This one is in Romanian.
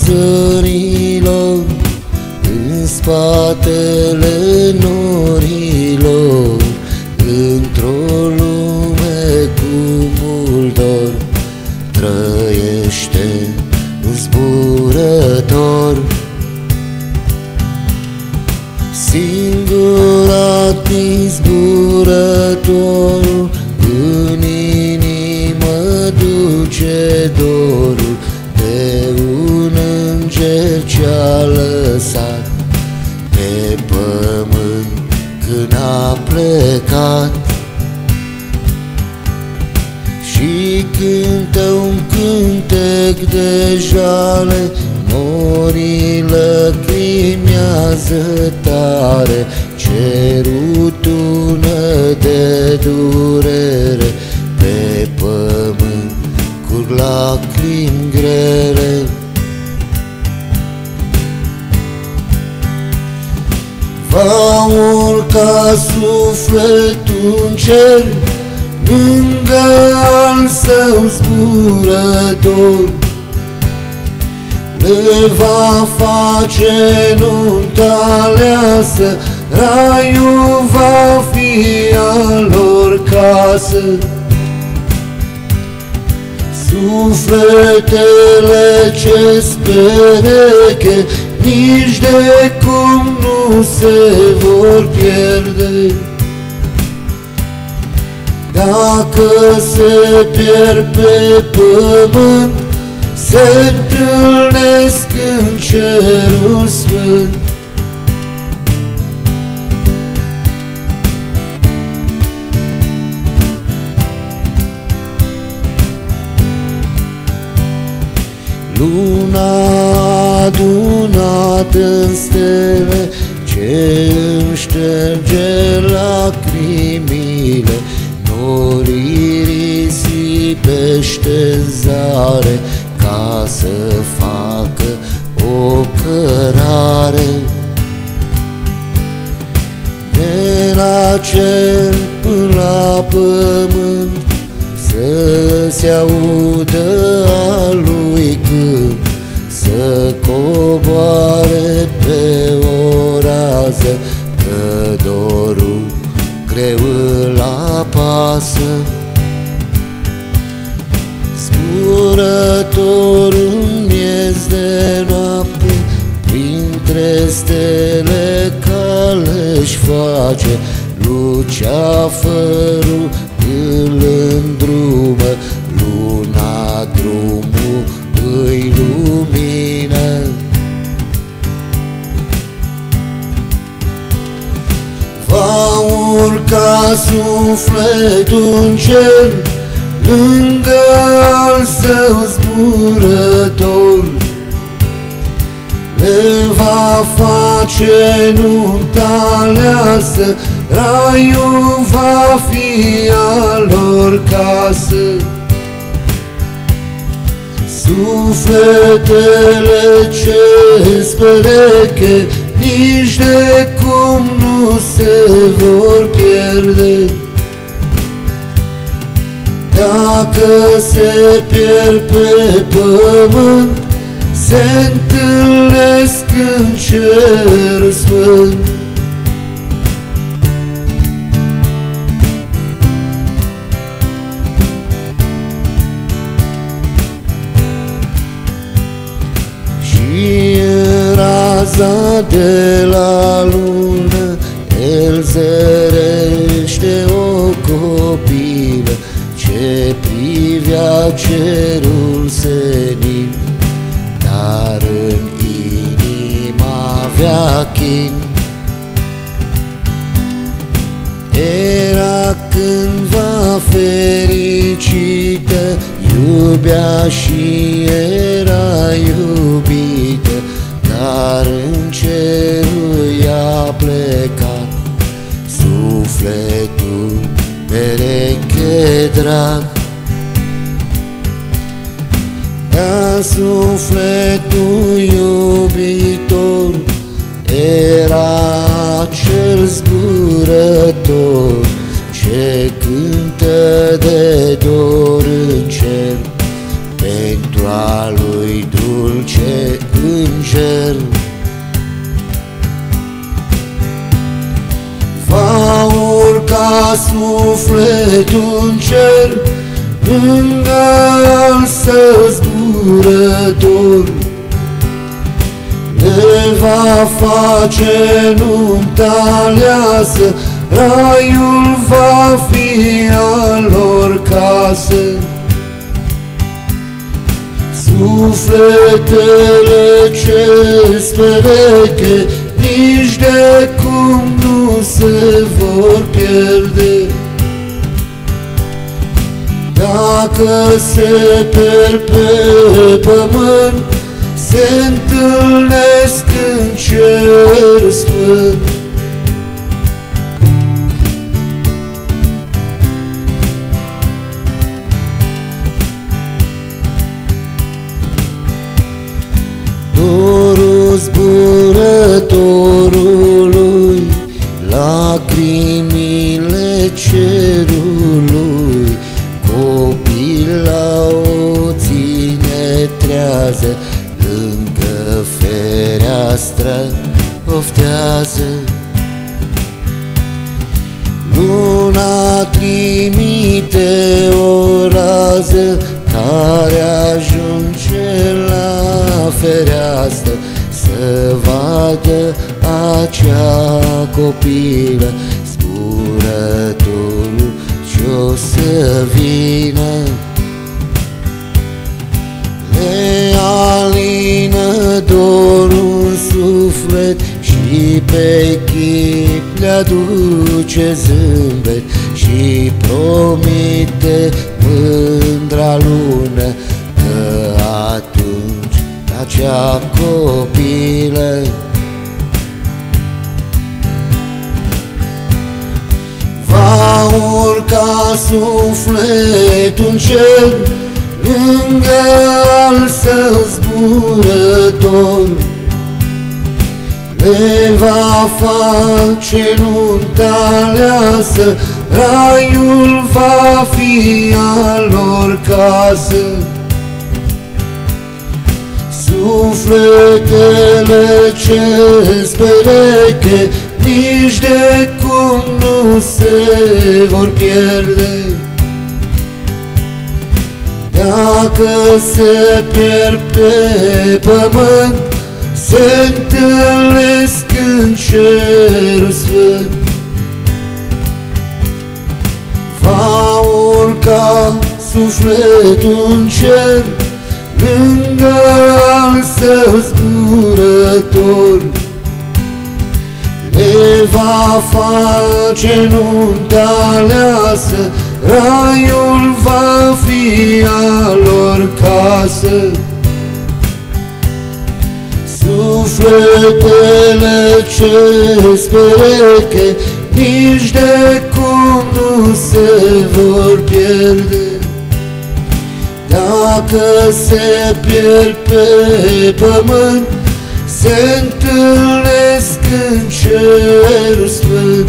sărilor În spatele norilor Într-o lume cu mult dor Trăiește un zburător. Singurat din zburător În inimă duce dorul De un înger ce-a lăsat Pe pământ când a plecat. Și cântă un cântec de jale Morii lăcrimează tare Cerul tună de durere. Pe pământ curg lacrimi grele Va urca sufletul în cer Lângă al său zburător Le va face nunta aleasă Raiul va fi a lor casă. Sufletele ce spereche Nici de cum nu se vor pierde. Dacă se pierd pe pământ Se întâlnesc în cerul sfânt. Luna adunat în stele Ce îmi șterge lacrimile Norii risipește zare Ca să facă o cărare. De la cer până la pământ Să se audă a lui cânt Să coboare stele cale-și face Luceafărul îl îndrumă Luna drumul îi lumină. Va urca sufletul în cer Lângă al său zburător Le va face nunta aleasă Raiul va fi a lor casă. Sufletele ce spereche Nici de cum nu se vor pierde. Dacă se pierd pe pământ Se întâlnesc în cer sfânt. Și în raza de la lună El zărește o copilă. Ce privea cerul senin chin Era cândva fericită Iubea și era iubită Dar în cerul i-a plecat. Sufletul pereche drag Dar sufletul iubitor era cel zburător Ce cântă de dor în cer. Pentru a lui dulce înger. Va urca sufletul în cer Înalt să zbură dorul va face nunta aleasă Raiul va fi al lor casă. Sufletele ce spereche Nici de cum nu se vor pierde. Dacă se pierd pe pământ Se întâlnesc în cer sfânt. Dorul zburătorului, lacrimile cerului, trimite o rază care ajunge la fereastră Să vadă acea copilă. Zburătorul ce-o să vină Le alină dorul în suflet Și pe chip le aduce zâmbet Și promite mândra lună Că atunci acea copilă Va urca sufletul în cer Lângă al său zburător. Le va face nunta aleasă Raiul va fi al lor casă Sufletele ce spereche Nici de cum nu se vor pierde. Dacă se pierd pe pământ Se întâlnesc în cerul sfânt urca sufletul în cer Lângă al său zburător Le va face nunta aleasă Raiul va fi al lor casă. Sufletele ce spereche Nici de cum nu se vor pierde Dacă se pierd pe pământ Se întâlnesc în cerul sfânt